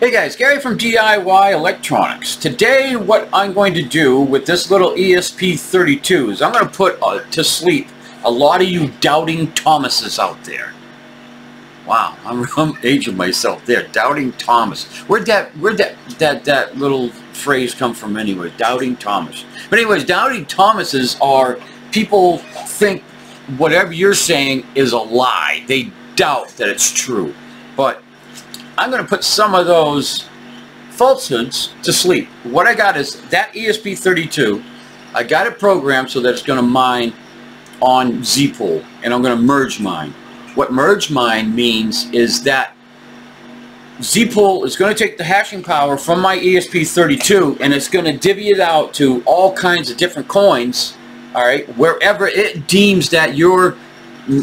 Hey guys, Gary from DIY EleKtronics. Today what I'm going to do with this little ESP32 is I'm going to put uh, to sleep a lot of you doubting Thomases out there. Wow, I'm, I'm aging myself there. Doubting Thomas. Where'd that where'd that that that little phrase come from anyway? Doubting Thomas. But anyways, doubting Thomases are people think whatever you're saying is a lie. They doubt that it's true. But I'm going to put some of those falsehoods to sleep. What I got is that ESP32. I got it programmed so that it's going to mine on Zpool, and I'm going to merge mine. What merge mine means is that Zpool is going to take the hashing power from my ESP32 and it's going to divvy it out to all kinds of different coins, all right, wherever it deems that your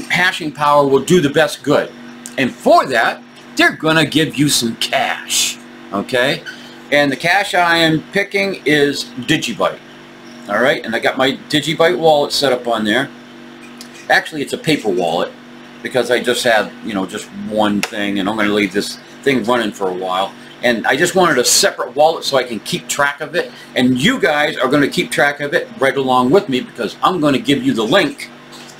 hashing power will do the best good. And for that, they're going to give you some cash, okay? And the cash I am picking is Digibyte, all right? And I got my Digibyte wallet set up on there. Actually, it's a paper wallet because I just had, you know, just one thing, and I'm going to leave this thing running for a while. And I just wanted a separate wallet so I can keep track of it. And you guys are going to keep track of it right along with me because I'm going to give you the link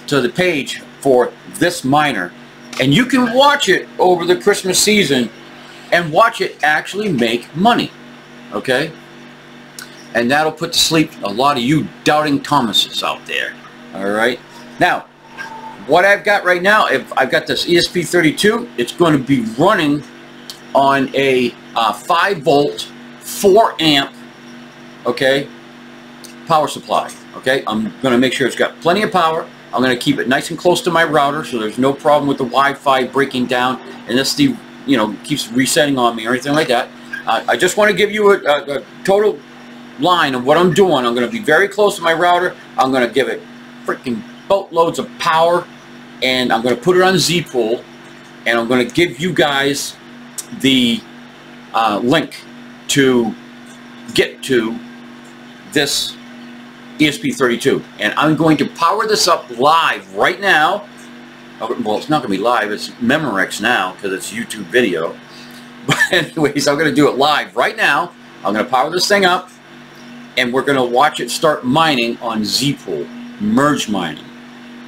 to the page for this miner and you can watch it over the Christmas season and watch it actually make money. Okay? And that'll put to sleep a lot of you doubting Thomases out there. Alright? Now, what I've got right now, if I've got this ESP32, it's going to be running on a uh, 5 volt, 4 amp, okay, power supply. Okay, I'm going to make sure it's got plenty of power. I'm going to keep it nice and close to my router so there's no problem with the Wi-Fi breaking down and this the you know keeps resetting on me or anything like that. Uh, I just want to give you a, a, a, total line of what I'm doing. I'm going to be very close to my router. I'm going to give it freaking boatloads of power and I'm going to put it on Zpool and I'm going to give you guys the uh, link to get to this ESP32. And I'm going to power this up live right now. Well, it's not going to be live. It's Memorex now because it's YouTube video. But anyways, I'm going to do it live right now. I'm going to power this thing up and we're going to watch it start mining on Zpool. Merge mining.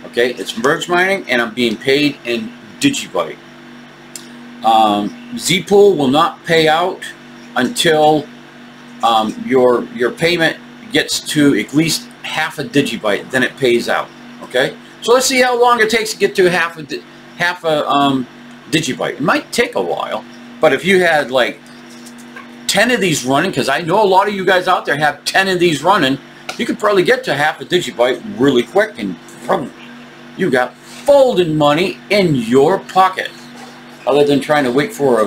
Okay, it's merge mining and I'm being paid in Digibyte. Um, Zpool will not pay out until um, your your payment gets to at least half a digibyte, then it pays out. Okay, so let's see how long it takes to get to half a half a um, digibyte. It might take a while, but if you had like 10 of these running, because I know a lot of you guys out there have 10 of these running, you could probably get to half a digibyte really quick, and from you got folding money in your pocket. Other than trying to wait for a,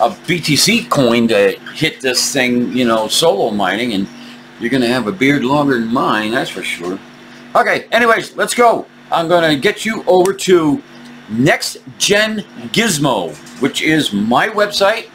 a BTC coin to hit this thing, you know, solo mining, and you're going to have a beard longer than mine, that's for sure. Okay, anyways, let's go. I'm going to get you over to Next Gen Gizmo, which is my website.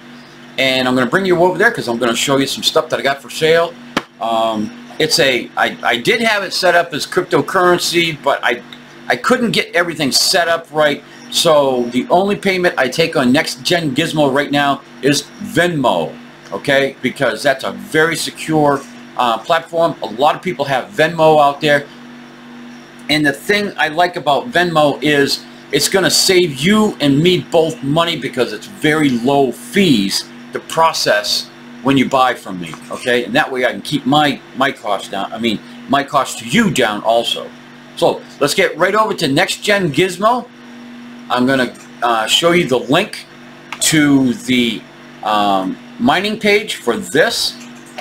And I'm going to bring you over there because I'm going to show you some stuff that I got for sale. Um, it's a, I, I did have it set up as cryptocurrency, but I, I couldn't get everything set up right. So the only payment I take on Nexgengizmo right now is Venmo, okay? Because that's a very secure uh, platform. A lot of people have Venmo out there. And the thing I like about Venmo is it's going to save you and me both money because it's very low fees to process when you buy from me. Okay, and that way I can keep my my cost down. I mean, my cost to you down also. So let's get right over to Nexgengizmo. I'm going to uh, show you the link to the um, mining page for this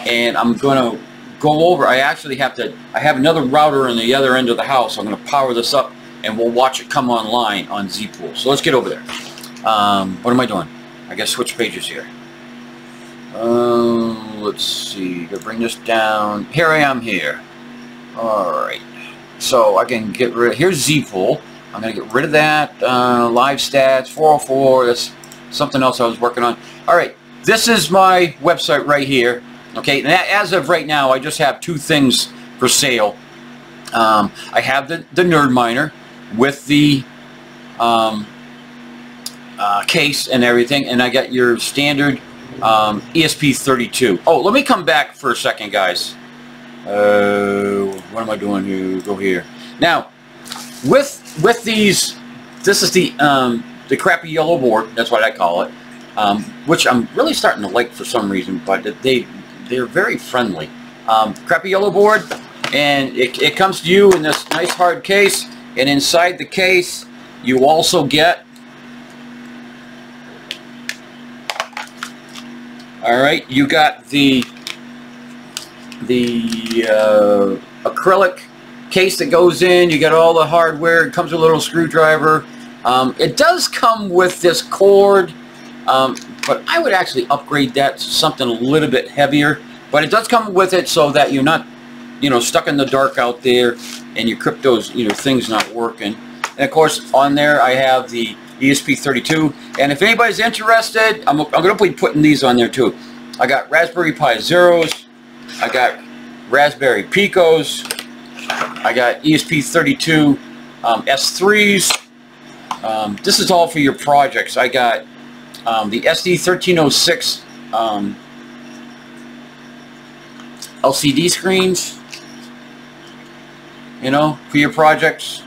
and I'm going to go over. I actually have to, I have another router on the other end of the house. I'm going to power this up and we'll watch it come online on Zpool. So let's get over there. Um, what am I doing? I guess switch pages here. Uh, let's see. To bring this down. Here I am here. Alright. So I can get rid of, here's Zpool. I'm going to get rid of that. Uh, live stats, 404. That's something else I was working on. Alright. This is my website right here. Okay, and as of right now, I just have two things for sale. Um, I have the, the Nerd Miner with the um, uh, case and everything, and I got your standard um, ESP32. Oh, let me come back for a second, guys. Uh, what am I doing here? Go here. Now, with with these, this is the um, the crappy yellow board. That's what I call it. Um, which I'm really starting to like for some reason, but they they're very friendly. Um, crappy yellow board, and it, it comes to you in this nice hard case, and inside the case you also get all right you got the the uh, acrylic case that goes in you got all the hardware it comes with a little screwdriver um, it does come with this cord um, but I would actually upgrade that to something a little bit heavier but it does come with it so that you're not you know stuck in the dark out there and your crypto's you know things not working and of course, on there I have the ESP32. And if anybody's interested, I'm, I'm going to be putting these on there too. I got Raspberry Pi Zeros. I got Raspberry Picos. I got ESP32 um, S3s. Um, this is all for your projects. I got um, the SD1306 um, LCD screens, you know, for your projects.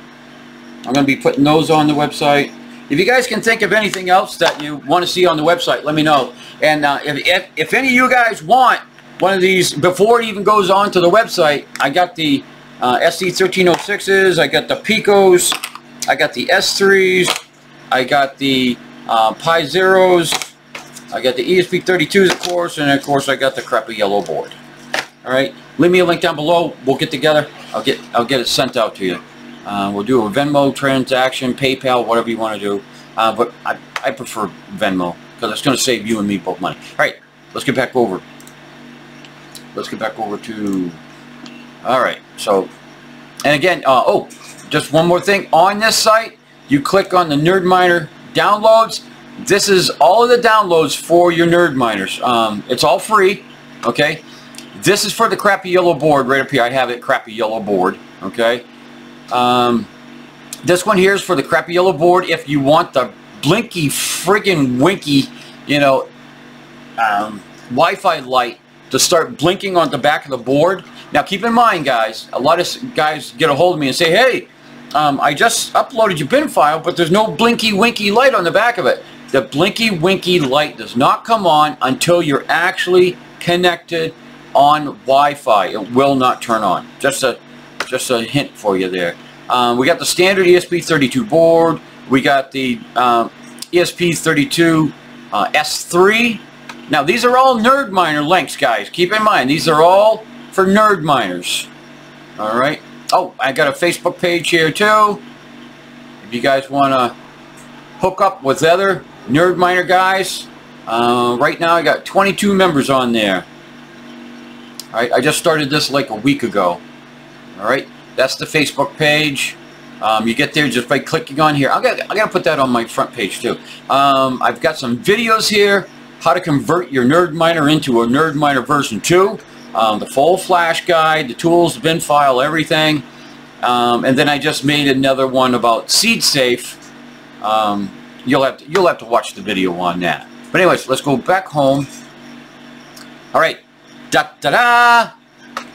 I'm going to be putting those on the website. If you guys can think of anything else that you want to see on the website, let me know. And uh, if, if, if, any of you guys want one of these, before it even goes on to the website, I got the uh, SD1306s, I got the Picos, I got the S3s, I got the uh, Pi Zeros, I got the ESP32s, of course, and of course I got the crappy yellow board. All right, leave me a link down below. We'll get together. I'll get I'll get it sent out to you. Uh, we'll do a Venmo transaction, PayPal, whatever you want to do. Uh, but I, I prefer Venmo because it's going to save you and me both money. All right, let's get back over. Let's get back over to... All right, so... And again, uh, oh, just one more thing. On this site, you click on the NerdMiner downloads. This is all of the downloads for your NerdMiners. Um, it's all free, okay? This is for the crappy yellow board right up here. I have it crappy yellow board, okay? Um, this one here is for the crappy yellow board. If you want the blinky friggin' winky, you know, um, Wi-Fi light to start blinking on the back of the board. Now keep in mind guys, a lot of guys get a hold of me and say, hey, um, I just uploaded your bin file, but there's no blinky winky light on the back of it. The blinky winky light does not come on until you're actually connected on Wi-Fi. It will not turn on. Just a just a hint for you there. Um, we got the standard ESP32 board. We got the um, ESP32 uh, S3. Now these are all NerdMiner links, guys. Keep in mind these are all for nerd miners. All right. Oh, I got a Facebook page here too. If you guys want to hook up with other nerd miner guys, uh, right now I got 22 members on there. All right, I just started this like a week ago. All right, that's the Facebook page. Um, you get there just by clicking on here. I got I got to put that on my front page too. Um, I've got some videos here. How to convert your nerd miner into a nerd miner version 2. Um, the full flash guide, the tools, the bin file, everything. Um, and then I just made another one about Seed Safe. Um, you'll have to, you'll have to watch the video on that. But anyways, let's go back home. All right, da da da.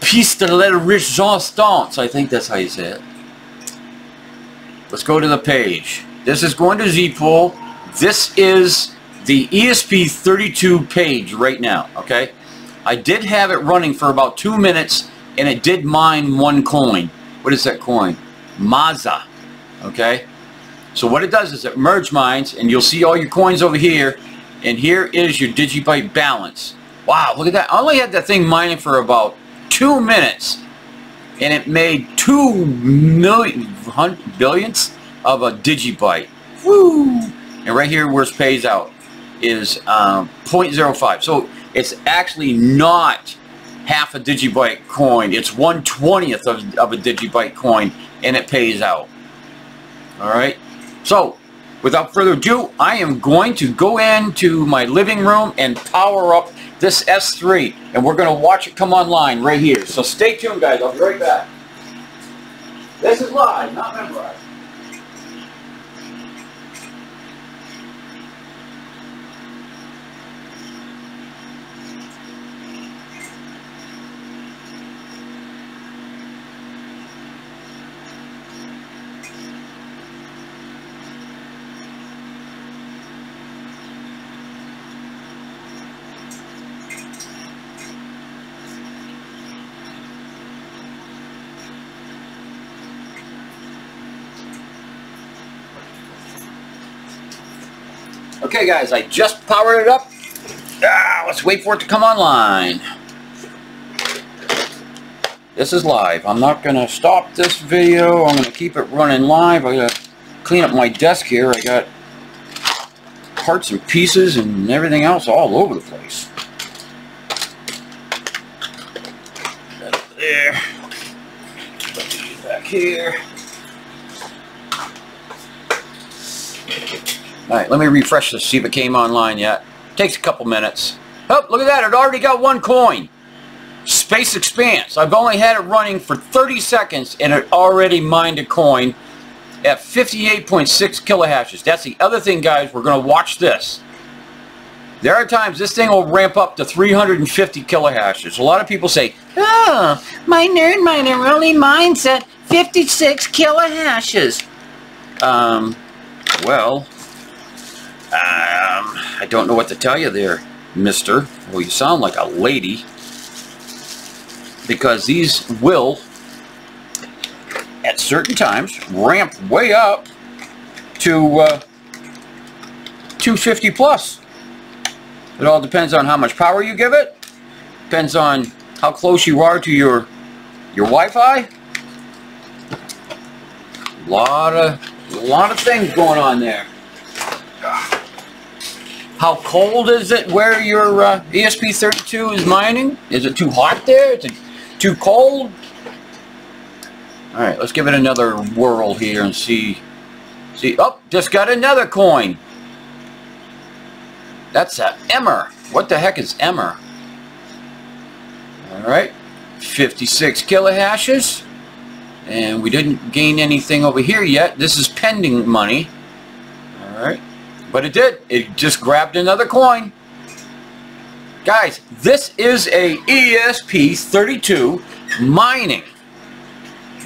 Piece de la resistance. I think that's how you say it. Let's go to the page. This is going to Zpool. This is the ESP32 page right now, okay? I did have it running for about two minutes, and it did mine one coin. What is that coin? Maza, okay? So what it does is it merge mines, and you'll see all your coins over here, and here is your Digibyte balance. Wow, look at that. I only had that thing mining for about two minutes and it made two million billionths of a digibyte. Woo! And right here where it pays out is um, 0.05. So it's actually not half a digibyte coin. It's one twentieth of, of a digibyte coin and it pays out. Alright? So without further ado, I am going to go into my living room and power up this S3, and we're going to watch it come online right here. So stay tuned, guys. I'll be right back. This is live, not memorized. Okay guys, I just powered it up. Ah, let's wait for it to come online. This is live. I'm not going to stop this video. I'm going to keep it running live. I got to clean up my desk here. I got parts and pieces and everything else all over the place. There. Back here. Alright, let me refresh this, see if it came online yet. Takes a couple minutes. Oh, look at that, it already got one coin. Space Expanse. I've only had it running for 30 seconds and it already mined a coin at 58.6 kilohashes. That's the other thing, guys. We're going to watch this. There are times this thing will ramp up to 350 kilohashes. A lot of people say, Oh, my nerd miner only mines at 56 kilohashes. Um, well, I don't know what to tell you there, mister. Well, you sound like a lady. Because these will, at certain times, ramp way up to uh, 250 plus. It all depends on how much power you give it. Depends on how close you are to your your Wi-Fi. A Lot of a lot of things going on there. How cold is it where your uh, ESP32 is mining? Is it too hot there? Is it too cold? Alright, let's give it another whirl here and see. See, oh, just got another coin. That's a Emmer. What the heck is Emmer? Alright, 56 kilohashes. And we didn't gain anything over here yet. This is pending money. Alright. But it did. It just grabbed another coin. Guys, this is a ESP32 mining.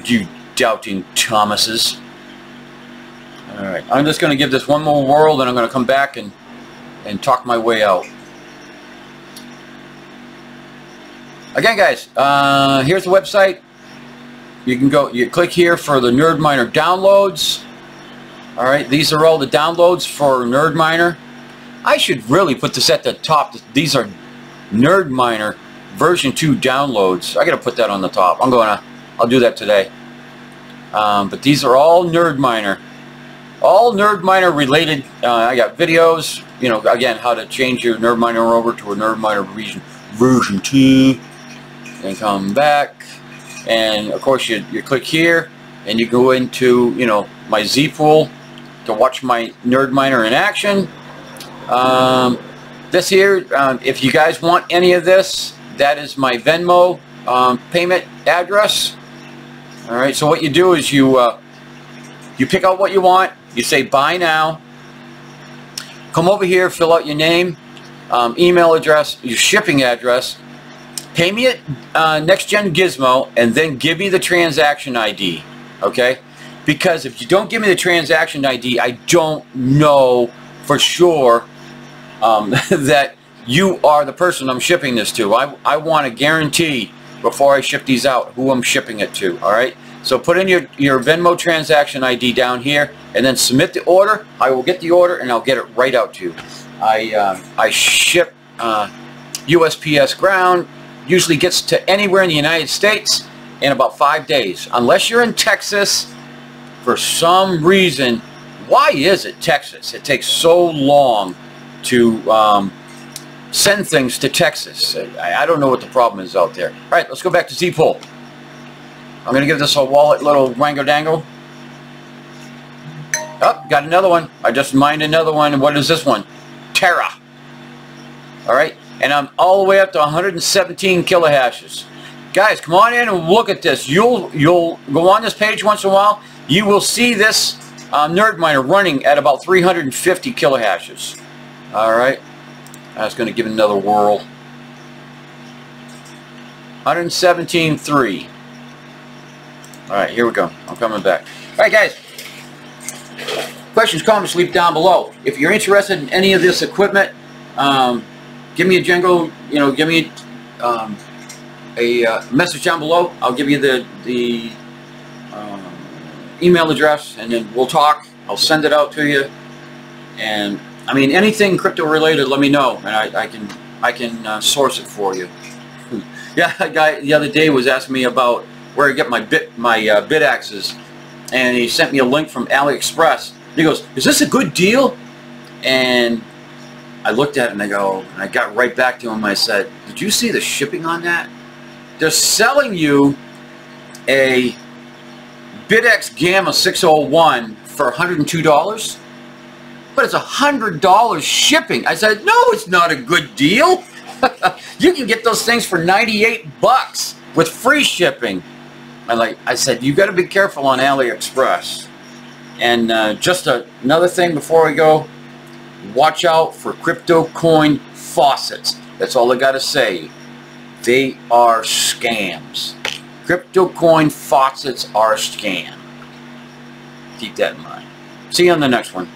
You doubting Thomases. Alright, I'm just going to give this one more whirl, then I'm going to come back and, and talk my way out. Again, guys, uh, here's the website. You can go, you click here for the Nerd Miner downloads. Alright, these are all the downloads for Nerd Miner. I should really put this at the top. These are Nerd Miner version 2 downloads. I gotta put that on the top. I'm gonna, I'll do that today. Um, but these are all Nerd Miner. All Nerd Miner related. Uh, I got videos, you know, again, how to change your Nerd Miner over to a Nerd Miner version, version 2. And come back. And of course, you, you click here and you go into, you know, my Zpool to watch my Nerd Miner in action. Um, this here, um, if you guys want any of this, that is my Venmo um, payment address. All right, so what you do is you uh, you pick out what you want. You say buy now. Come over here, fill out your name, um, email address, your shipping address. Pay me at uh, Nexgengizmo, and then give me the transaction ID. Okay because if you don't give me the transaction ID, I don't know for sure um, that you are the person I'm shipping this to. I, I want to guarantee before I ship these out who I'm shipping it to, all right? So put in your, your Venmo transaction ID down here and then submit the order. I will get the order and I'll get it right out to you. I, uh, I ship uh, USPS ground, usually gets to anywhere in the United States in about five days. Unless you're in Texas, for some reason, why is it Texas? It takes so long to um, send things to Texas. I, I, don't know what the problem is out there. All right, let's go back to Zpool. I'm going to give this a wallet little rango dangle. Oh, got another one. I just mined another one. What is this one? Terra. All right, and I'm all the way up to 117 kilohashes. Guys, come on in and look at this. You'll you'll go on this page once in a while you will see this uh, nerd miner running at about 350 kilohashes. All right, was going to give it another whirl. 117.3. All right, here we go. I'm coming back. All right, guys. Questions, comments, leave down below. If you're interested in any of this equipment, um, give me a jingle. You know, give me um, a uh, message down below. I'll give you the the email address and then we'll talk. I'll send it out to you and I mean, anything crypto related, let me know, and I, I can I can uh, source it for you. yeah, a guy the other day was asking me about where I get my bit my uh, axes, and he sent me a link from AliExpress. He goes, "Is this a good deal?" And I looked at it and I go, and I got right back to him. I said, "Did you see the shipping on that? They're selling you a Bitaxe Gamma 601 for $102." but it's hundred dollars shipping. I said, no, it's not a good deal. you can get those things for 98 bucks with free shipping. I like, I said, you got to be careful on AliExpress. And uh, just a, another thing before we go, watch out for crypto coin faucets. That's all I got to say. They are scams. Crypto coin faucets are a scam. Keep that in mind. See you on the next one.